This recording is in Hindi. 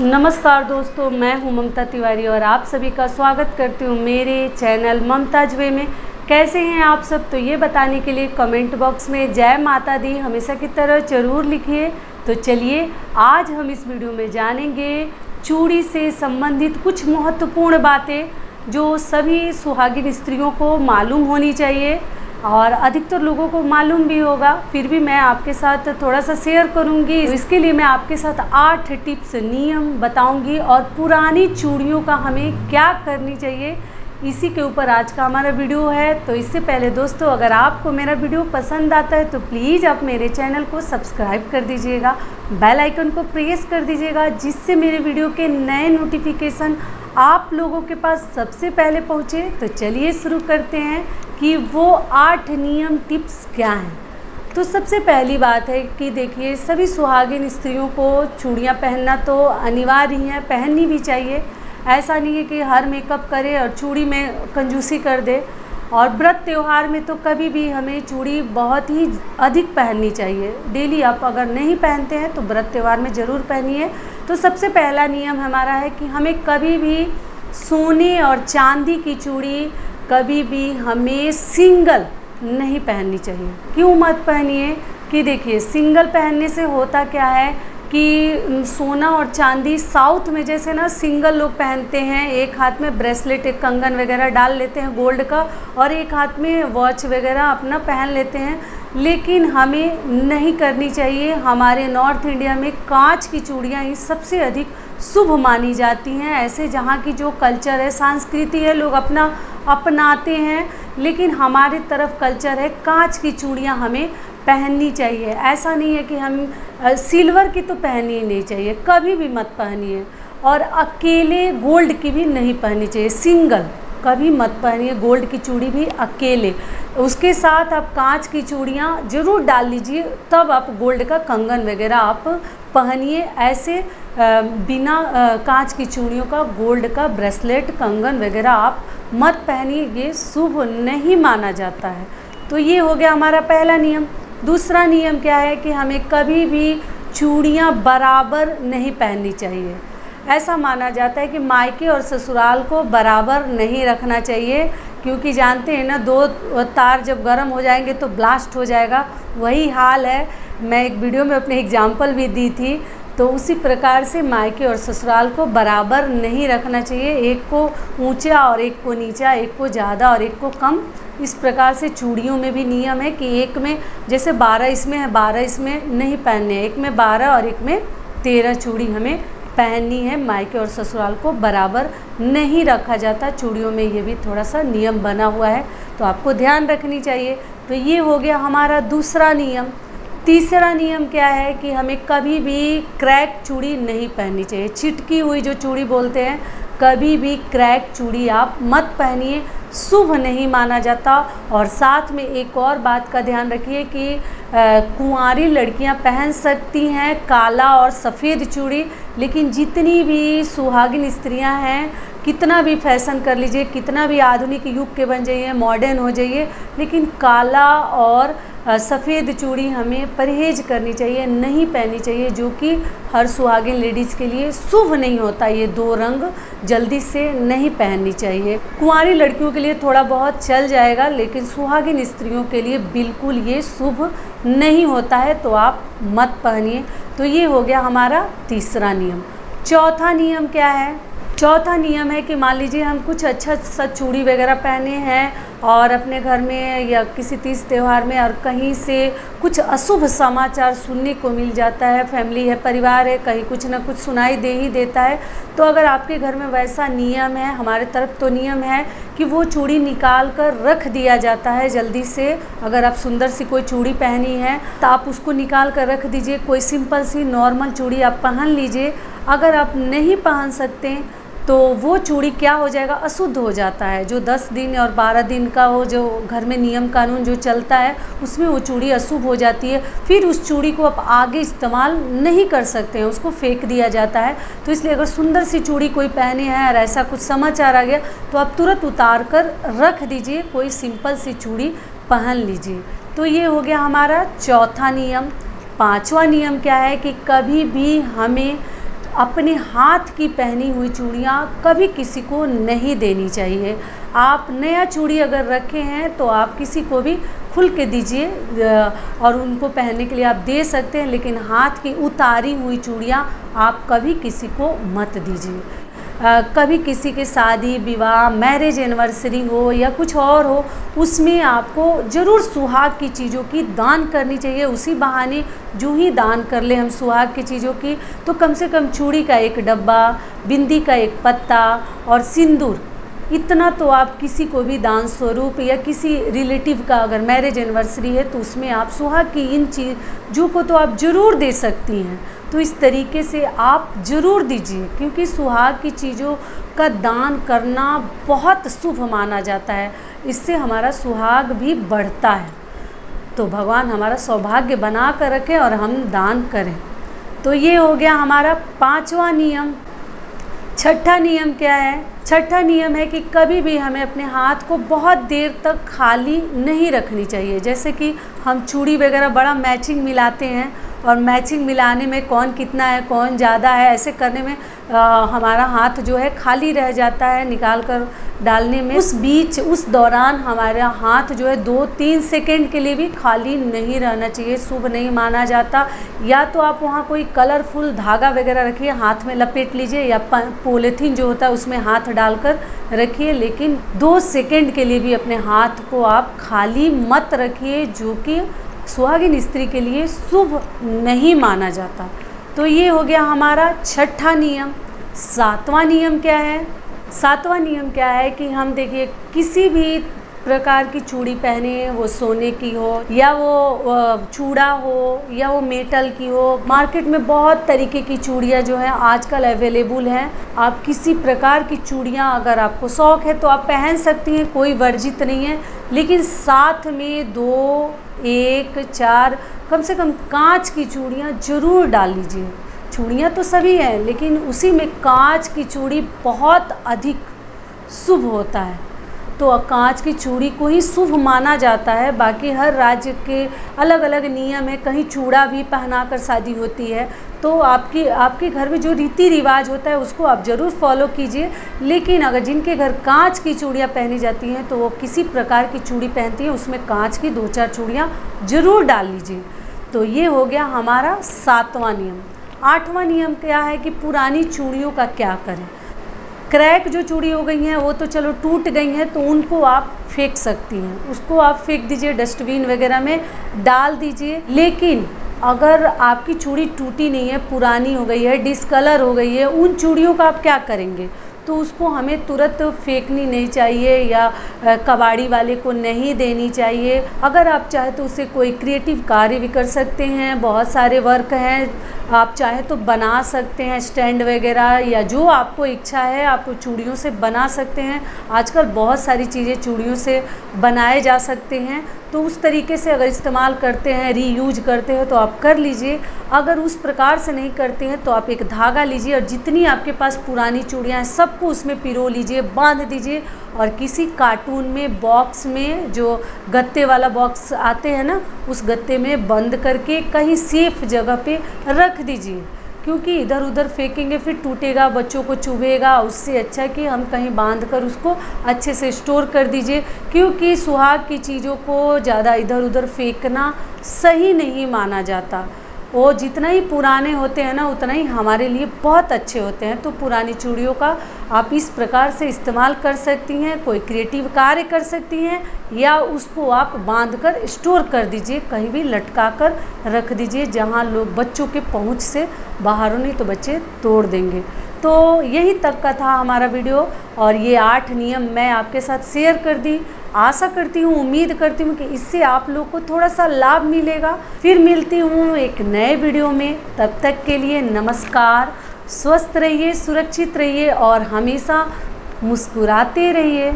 नमस्कार दोस्तों, मैं हूँ ममता तिवारी और आप सभी का स्वागत करती हूँ मेरे चैनल ममता वे में। कैसे हैं आप सब? तो ये बताने के लिए कमेंट बॉक्स में जय माता दी, हमेशा की तरह ज़रूर लिखिए। तो चलिए, आज हम इस वीडियो में जानेंगे चूड़ी से संबंधित कुछ महत्वपूर्ण बातें जो सभी सुहागिन स्त्रियों को मालूम होनी चाहिए। और अधिकतर लोगों को मालूम भी होगा, फिर भी मैं आपके साथ थोड़ा सा शेयर करूँगी इसके लिए मैं आपके साथ आठ टिप्स नियम बताऊँगी और पुरानी चूड़ियों का हमें क्या करनी चाहिए, इसी के ऊपर आज का हमारा वीडियो है। तो इससे पहले दोस्तों, अगर आपको मेरा वीडियो पसंद आता है तो प्लीज़ आप मेरे चैनल को सब्सक्राइब कर दीजिएगा बेल आइकन को प्रेस कर दीजिएगा, जिससे मेरे वीडियो के नए नोटिफिकेशन आप लोगों के पास सबसे पहले पहुँचे। तो चलिए शुरू करते हैं। कि वो आठ नियम टिप्स क्या हैं। तो सबसे पहली बात है कि देखिए, सभी सुहागिन स्त्रियों को चूड़ियाँ पहनना तो अनिवार्य ही पहननी भी चाहिए। ऐसा नहीं है कि हर मेकअप करे और चूड़ी में कंजूसी कर दे। और व्रत त्यौहार में तो कभी भी हमें चूड़ी बहुत ही अधिक पहननी चाहिए। डेली आप अगर नहीं पहनते हैं तो व्रत त्यौहार में ज़रूर पहनिए। तो सबसे पहला नियम हमारा है कि हमें कभी भी सोने और चांदी की चूड़ी कभी भी हमें सिंगल नहीं पहननी चाहिए। क्यों मत पहनिए? कि देखिए, सिंगल पहनने से होता क्या है कि सोना और चांदी साउथ में जैसे ना सिंगल लोग पहनते हैं, एक हाथ में ब्रेसलेट, एक कंगन वगैरह डाल लेते हैं गोल्ड का और एक हाथ में वॉच वगैरह अपना पहन लेते हैं। लेकिन हमें नहीं करनी चाहिए। हमारे नॉर्थ इंडिया में कांच की चूड़ियाँ ही सबसे अधिक शुभ मानी जाती हैं। ऐसे जहाँ की जो कल्चर है, संस्कृति है, लोग अपना अपनाते हैं, लेकिन हमारे तरफ़ कल्चर है, कांच की चूड़ियाँ हमें पहननी चाहिए। ऐसा नहीं है कि हम सिल्वर की तो पहननी ही नहीं चाहिए, कभी भी मत पहनिए। और अकेले गोल्ड की भी नहीं पहननी चाहिए, सिंगल। कभी मत पहनिए, गोल्ड की चूड़ी भी अकेले। उसके साथ आप कांच की चूड़ियाँ ज़रूर डाल लीजिए, तब आप गोल्ड का कंगन वगैरह आप पहनिए। ऐसे बिना कांच की चूड़ियों का, गोल्ड का ब्रेसलेट, कंगन वगैरह आप मत पहनिए, ये शुभ नहीं माना जाता है। तो ये हो गया हमारा पहला नियम। दूसरा नियम क्या है कि हमें कभी भी चूड़ियाँ बराबर नहीं पहननी चाहिए। ऐसा माना जाता है कि मायके और ससुराल को बराबर नहीं रखना चाहिए, क्योंकि जानते हैं ना, दो तार जब गर्म हो जाएँगे तो ब्लास्ट हो जाएगा। वही हाल है, मैं एक वीडियो में अपने एग्ज़ाम्पल भी दी थी तो उसी प्रकार से मायके और ससुराल को बराबर नहीं रखना चाहिए। एक को ऊँचा और एक को नीचा, एक को ज़्यादा और एक को कम। इस प्रकार से चूड़ियों में भी नियम है कि एक में, जैसे बारह इसमें है, बारह इसमें नहीं पहनने एक में बारह और एक में तेरह चूड़ी हमें पहननी है, मायके और ससुराल को बराबर नहीं रखा जाता। चूड़ियों में ये भी थोड़ा सा नियम बना हुआ है तो आपको ध्यान रखनी चाहिए। तो ये हो गया हमारा दूसरा नियम। तीसरा नियम क्या है कि हमें कभी भी क्रैक चूड़ी नहीं पहननी चाहिए। छिटकी हुई जो चूड़ी बोलते हैं, कभी भी क्रैक चूड़ी आप मत पहनिए। शुभ नहीं माना जाता। और साथ में एक और बात का ध्यान रखिए कि कुंवारी लड़कियाँ पहन सकती हैं काला और सफ़ेद चूड़ी। लेकिन जितनी भी सुहागिन स्त्रियाँ हैं, कितना भी फ़ैशन कर लीजिए, कितना भी आधुनिक युग के बन जाइए मॉडर्न हो जाइए, लेकिन काला और सफ़ेद चूड़ी हमें परहेज करनी चाहिए, नहीं पहननी चाहिए, जो कि हर सुहागिन लेडीज़ के लिए शुभ नहीं होता। ये दो रंग जल्दी से नहीं पहननी चाहिए। कुंवारी लड़कियों के लिए थोड़ा बहुत चल जाएगा, लेकिन सुहागिन स्त्रियों के लिए बिल्कुल ये शुभ नहीं होता है तो आप मत पहनिए। तो ये हो गया हमारा तीसरा नियम। चौथा नियम क्या है? चौथा नियम है कि मान लीजिए हम कुछ अच्छा सा चूड़ी वगैरह पहने हैं और अपने घर में या किसी तीज त्यौहार में और कहीं से कुछ अशुभ समाचार सुनने को मिल जाता है, फैमिली है, परिवार है, कहीं कुछ ना कुछ सुनाई दे ही देता है। तो अगर आपके घर में वैसा नियम है, हमारे तरफ़ तो नियम है कि वो चूड़ी निकाल कर रख दिया जाता है जल्दी से। अगर आप सुंदर सी कोई चूड़ी पहनी है तो आप उसको निकाल कर रख दीजिए, कोई सिंपल सी नॉर्मल चूड़ी आप पहन लीजिए। अगर आप नहीं पहन सकते तो वो चूड़ी क्या हो जाएगा? अशुद्ध हो जाता है। जो 10 दिन और 12 दिन का वो जो घर में नियम कानून जो चलता है, उसमें वो चूड़ी अशुभ हो जाती है। फिर उस चूड़ी को आप आगे इस्तेमाल नहीं कर सकते हैं, उसको फेंक दिया जाता है। तो इसलिए अगर सुंदर सी चूड़ी कोई पहने हैं और ऐसा कुछ समाचार आ गया तो आप तुरंत उतार कर रख दीजिए, कोई सिंपल सी चूड़ी पहन लीजिए। तो ये हो गया हमारा चौथा नियम। पाँचवा नियम क्या है कि कभी भी हमें अपने हाथ की पहनी हुई चूड़ियाँ कभी किसी को नहीं देनी चाहिए। आप नया चूड़ी अगर रखे हैं तो आप किसी को भी खुल के दीजिए और उनको पहनने के लिए आप दे सकते हैं, लेकिन हाथ की उतारी हुई चूड़ियाँ आप कभी किसी को मत दीजिए। कभी किसी के शादी, विवाह, मैरिज एनिवर्सरी हो या कुछ और हो, उसमें आपको ज़रूर सुहाग की चीज़ों की दान करनी चाहिए। उसी बहाने जो ही दान कर ले हम सुहाग की चीज़ों की तो कम से कम चूड़ी का एक डब्बा, बिंदी का एक पत्ता और सिंदूर, इतना तो आप किसी को भी दान स्वरूप या किसी रिलेटिव का अगर मैरिज एनिवर्सरी है तो उसमें आप सुहाग की इन चीज़ों को तो आप ज़रूर दे सकती हैं। तो इस तरीके से आप ज़रूर दीजिए, क्योंकि सुहाग की चीज़ों का दान करना बहुत शुभ माना जाता है। इससे हमारा सुहाग भी बढ़ता है। तो भगवान हमारा सौभाग्य बना कर रखें और हम दान करें। तो ये हो गया हमारा पांचवा नियम। छठा नियम क्या है? छठा नियम है कि कभी भी हमें अपने हाथ को बहुत देर तक खाली नहीं रखनी चाहिए। जैसे कि हम चूड़ी वगैरह बड़ा मैचिंग मिलाते हैं और मैचिंग मिलाने में कौन कितना है कौन ज़्यादा है ऐसे करने में आ, हमारा हाथ जो है खाली रह जाता है निकाल कर डालने में। उस बीच उस दौरान हमारा हाथ जो है दो तीन सेकेंड के लिए भी खाली नहीं रहना चाहिए शुभ नहीं माना जाता। या तो आप वहाँ कोई कलरफुल धागा वगैरह रखिए हाथ में लपेट लीजिए या पोलिथीन जो होता है उसमें हाथ डालकर रखिए लेकिन दो सेकेंड के लिए भी अपने हाथ को आप खाली मत रखिए जो कि सुहागिन स्त्री के लिए शुभ नहीं माना जाता। तो ये हो गया हमारा छठा नियम। सातवां नियम क्या है? सातवां नियम क्या है कि हम देखिए, किसी भी प्रकार की चूड़ी पहने, वो सोने की हो, या वो चूड़ा हो, या वो मेटल की हो। मार्केट में बहुत तरीके की चूड़ियाँ जो है आजकल अवेलेबल हैं। आप किसी प्रकार की चूड़ियाँ अगर आपको शौक़ है तो आप पहन सकती हैं, कोई वर्जित नहीं है। लेकिन साथ में दो, एक, चार, कम से कम कांच की चूड़ियाँ ज़रूर डाल लीजिए। चूड़ियाँ तो सभी हैं, लेकिन उसी में कांच की चूड़ी बहुत अधिक शुभ होता है। तो कांच की चूड़ी को ही शुभ माना जाता है। बाकी हर राज्य के अलग अलग नियम है। कहीं चूड़ा भी पहना कर शादी होती है। तो आपकी, आपके घर में जो रीति रिवाज होता है, उसको आप ज़रूर फॉलो कीजिए। लेकिन अगर जिनके घर कांच की चूड़ियाँ पहनी जाती हैं तो वो किसी प्रकार की चूड़ी पहनती हैं। उसमें कांच की दो चार चूड़ियाँ ज़रूर डाल लीजिए। तो ये हो गया हमारा सातवां नियम। आठवां नियम क्या है कि पुरानी चूड़ियों का क्या करें? क्रैक जो चूड़ी हो गई हैं, वो तो चलो टूट गई हैं तो उनको आप फेंक सकती हैं। उसको आप फेंक दीजिए डस्टबिन वगैरह में, डाल दीजिए। लेकिन अगर आपकी चूड़ी टूटी नहीं है, पुरानी हो गई है, डिसकलर हो गई है, उन चूड़ियों का आप क्या करेंगे? तो उसको हमें तुरंत फेंकनी नहीं चाहिए या कबाड़ी वाले को नहीं देनी चाहिए। अगर आप चाहे तो उसे कोई क्रिएटिव कार्य भी कर सकते हैं, बहुत सारे वर्क हैं, आप चाहे तो बना सकते हैं स्टैंड वगैरह, या जो आपको इच्छा है, आप चूड़ियों से बना सकते हैं। आजकल बहुत सारी चीज़ें चूड़ियों से बनाए जा सकते हैं। तो उस तरीके से अगर इस्तेमाल करते हैं रीयूज करते हैं तो आप कर लीजिए। अगर उस प्रकार से नहीं करते हैं तो आप एक धागा लीजिए और जितनी आपके पास पुरानी चूड़ियाँ हैं, सबको उसमें पिरो लीजिए, बाँध दीजिए और किसी कार्टून में बॉक्स में जो गत्ते वाला बॉक्स आते हैं ना, उस गत्ते में बंद करके कहीं सेफ़ जगह पे रख दीजिए। क्योंकि इधर उधर फेंकेंगे, फिर टूटेगा, बच्चों को चुभेगा उससे अच्छा कि हम कहीं बाँध कर उसको अच्छे से स्टोर कर दीजिए, क्योंकि सुहाग की चीज़ों को ज़्यादा इधर उधर फेंकना सही नहीं माना जाता। वो जितना ही पुराने होते हैं ना, उतना ही हमारे लिए बहुत अच्छे होते हैं। तो पुरानी चूड़ियों का आप इस प्रकार से इस्तेमाल कर सकती हैं, कोई क्रिएटिव कार्य कर सकती हैं, या उसको आप बाँध कर स्टोर कर दीजिए, कहीं भी लटका कर रख दीजिए, जहाँ लोग बच्चों के पहुँच से बाहर हो, नहीं तो बच्चे तोड़ देंगे। तो यही तक का था हमारा वीडियो, और ये आठ नियम मैं आपके साथ शेयर कर दी। आशा करती हूँ, उम्मीद करती हूँ कि इससे आप लोग को थोड़ा सा लाभ मिलेगा। फिर मिलती हूँ एक नए वीडियो में। तब तक के लिए नमस्कार। स्वस्थ रहिए, सुरक्षित रहिए और हमेशा मुस्कुराते रहिए।